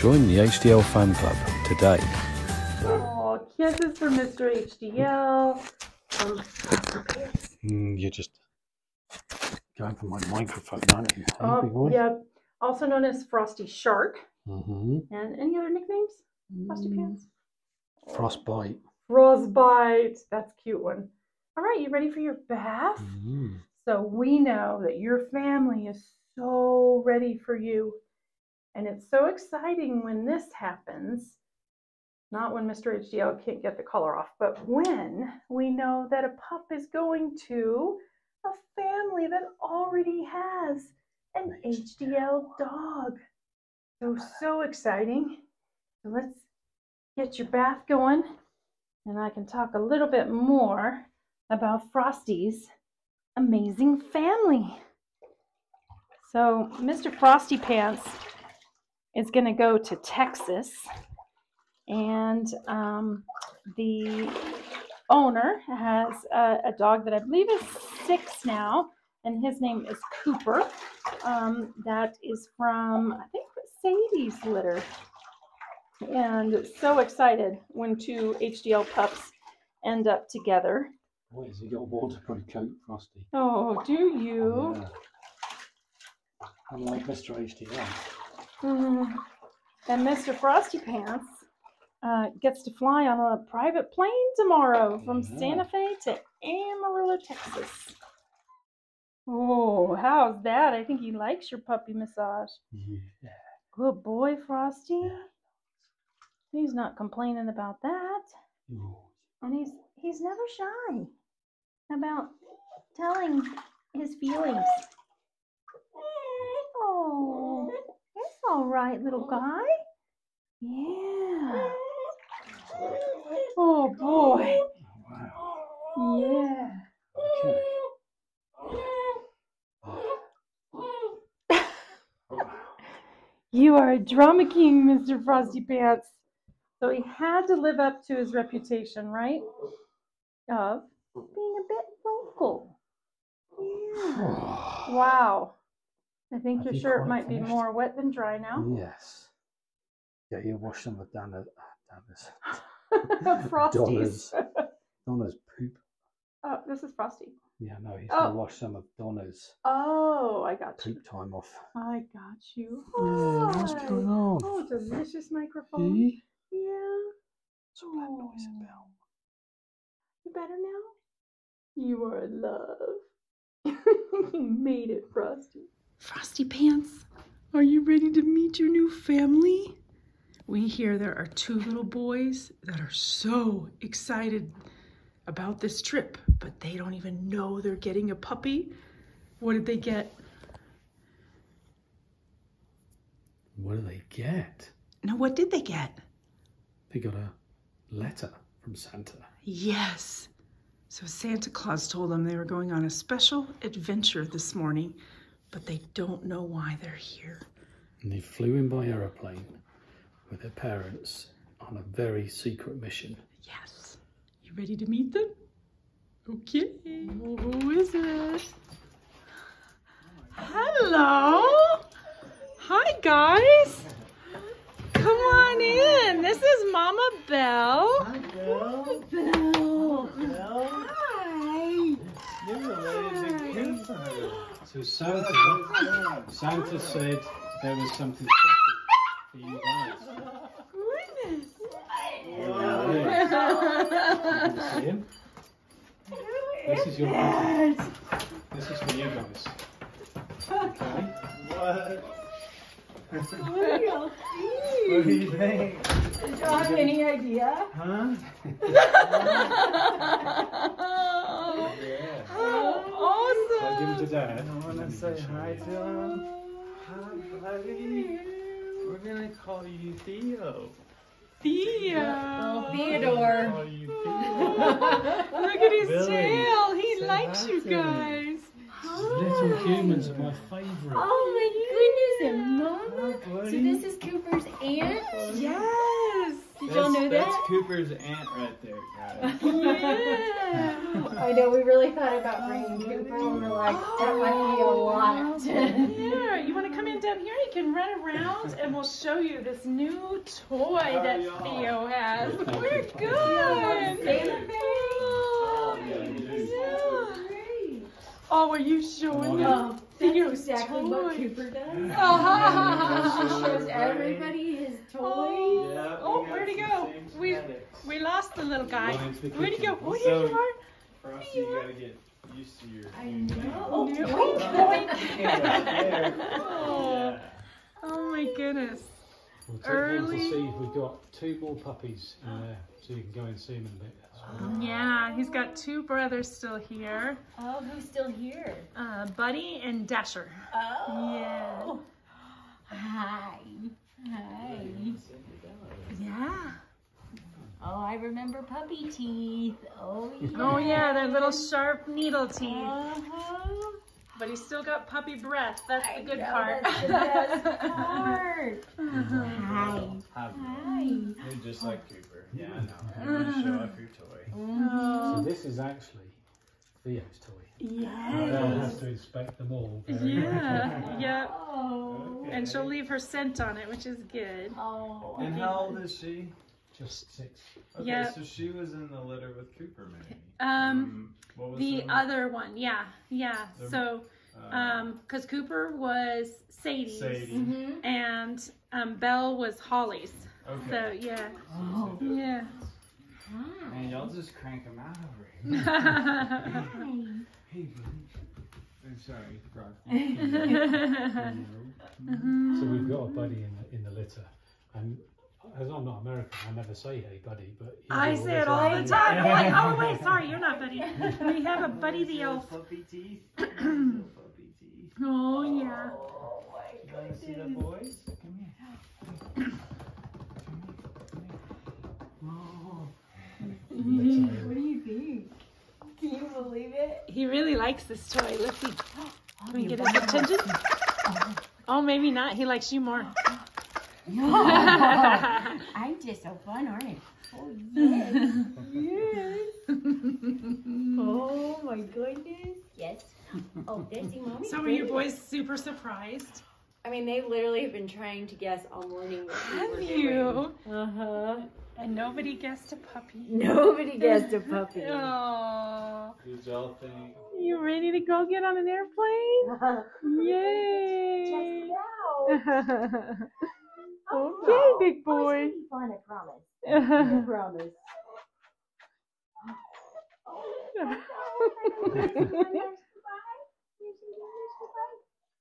Join the HDL fan club today. Oh, kisses for Mr. HDL. Um, Mm, you're just going for my microphone, aren't you? oh, yeah, also known as Frosty Shark. Mm-hmm. And any other nicknames? Frosty Pants? Frostbite. Frostbite. That's a cute one. All right, you ready for your bath? Mm. So we know that your family is so ready for you. And it's so exciting when this happens. Not when Mr. HDL can't get the collar off, but when we know that a pup is going to a family that already has an HDL dog. So, so exciting. So let's get your bath going and I can talk a little bit more about Frosty's amazing family. So, Mr. Frosty Pants is going to go to Texas, and um, the owner has a, a, dog that I believe is six now, and his name is Cooper. Um, that is from, I think, Sadie's litter. And so excited when two HDL pups end up together. Boy, has he got a waterproof coat, Frosty? Oh, do you? Yeah. Unlike Mr. HDL. Mm. And Mr. Frosty Pants uh, gets to fly on a private plane tomorrow from Yeah. Santa Fe to Amarillo, Texas. Oh, how's that? I think he likes your puppy massage. Yeah. Good boy, Frosty. He's not complaining about that. Ooh. And he's he's never shy about telling his feelings. Oh, it's all right, little mm. guy. Yeah. Oh boy. Yeah. Okay. You are a drama king, Mr. Frosty Pants. So he had to live up to his reputation, right? Of being a bit vocal. Yeah. Wow. I think Have your you shirt might be more wet than dry now. Yes. Yeah, you wash them with Dana's, Dana's, Frosties. Donner's, Donner's poop. Oh, this is Frosty. Yeah, no, he's Oh. gonna wash some of Donner's Oh, I got you. poop time off. I got you. Yeah, what's going on? Oh, delicious microphone. See? Yeah. What's all that noise Oh. about? You better now? You are in love. you made it, Frosty. Frosty Pants, are you ready to meet your new family? We hear there are two little boys that are so excited about this trip, but they don't even know they're getting a puppy. What did they get? What did they get? No, what did they get? They got a letter from Santa. Yes. So Santa Claus told them they were going on a special adventure this morning, but they don't know why they're here. And they flew in by aeroplane with their parents on a very secret mission. Yes. You ready to meet them? Okay. Who is it? Hello. Hi, guys. Come on in. This is Mama Belle. Hi, Belle. Belle. Belle. Hi. You're related to Cooper. So Santa, Santa said there was something special for you guys. Goodness. Can you see him? This is your present. This is for you guys. Okay. What? Real What do you think? Did you have any idea? Huh? Yeah. how So I give him to Dad. I want to say hi to him. Hi, buddy. We're gonna call you Theo. Theo. Theodore. Call you Theo. Look at his Billy, tail. He say likes hi you to him. guys. Little humans are my favourite. Oh my goodness, and Mama. Hi, So this is Cooper's aunt? Yes. Did That's, y'all know that's that? Cooper's aunt right there, guys. Oh, yeah. I know, we really thought about bringing oh, Cooper and we're like, that might be a oh, lot. Yeah. You want to come in down here. You can run around, and we'll show you this new toy that Theo has. We're good. Oh, were you showing them? Theo's exactly what toy. Cooper does. Oh, She shows everybody his toys. Oh, oh, where'd he go? We we lost the little guy. Going into the Where'd he go? kitchen. Oh, here you are. Frosty, you gotta get used to your. I know. Oh, oh my goodness. We'll take Early- to see if we've got two more puppies in there, so you can go and see them in a bit. as well. Yeah, he's got two brothers still here, Oh, who's still here? uh, Buddy and Dasher. Oh. Yeah. Hi. Hi. Yeah. Oh, I remember puppy teeth. Oh, yeah. Oh yeah, they're little sharp needle teeth. Uh-huh. But he's still got puppy breath. That's the I good know, part. That's the best part. Hi. Hi. Hi. You're just like Cooper. Yeah, I know. You wanna show off your toy. Oh, So this is actually Theo's toy. yes. They'll have to inspect them all. very Yeah, yeah. Oh. And she'll leave her scent on it, which is good. Oh. And how old is she? Just six. Okay, Yeah. so she was in the litter with Cooper, maybe. Um, what was the other one, yeah, yeah. The- So, uh, um, cause Cooper was Sadie's, Sadie. Mm-hmm. and um, Belle was Holly's. Okay. So yeah, Oh. yeah. Man, y'all just crank them out over here. Hey, buddy. I'm sorry, Brock. So we've got a buddy in the, in the litter, and as I'm not American, I never say hey buddy, but I say it all the time. I'm like, oh wait, sorry, you're not Buddy. We have a Buddy the elf. Puppy teeth. Puppy teeth. Oh yeah. Oh, my You want to see the boys? Come here. Come here. Come here. Oh. What do you think? Can you believe it? He really likes this toy. Let's see. Can we get his attention? Oh, maybe not. He likes you more. I'm just so fun, aren't I? Oh, yes. yes. Oh, my goodness. Yes. Oh, Desi, mommy. So were you boys super surprised? I mean, they literally have been trying to guess all morning what Have you? Uh huh. And nobody guessed a puppy. Nobody guessed a puppy. Oh, Did y'all you ready to go get on an airplane? Yay! okay, big boy. It's gonna be fun, I promise. I promise.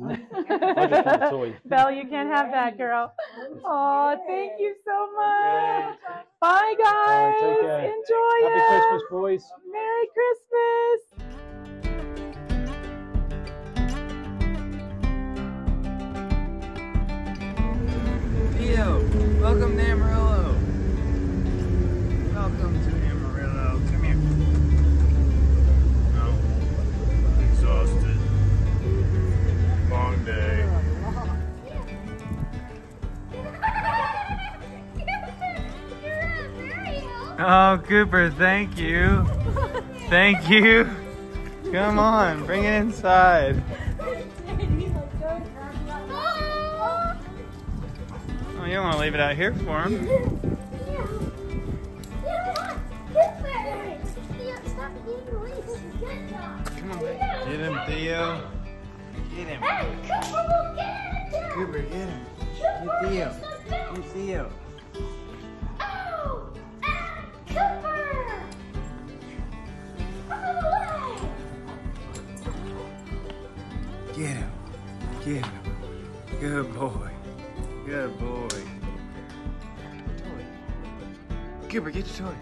I just want a toy. Belle, you can't have that, girl. Oh, thank you so much. Bye, guys. take care. Enjoy Happy it. Christmas, boys. Merry Christmas. Welcome to Amarillo. Welcome to Amarillo. Come here. Oh, exhausted. Long day. Oh, Cooper, thank you. Thank you. Come on, bring it inside. Oh, you don't want to leave it out here for him. Come on, baby. Get him, Theo. Get him. Cooper, get him. Get Theo. Get Theo. Get him. Get him. Good boy. Good boy. Toy. Cooper, get your toy.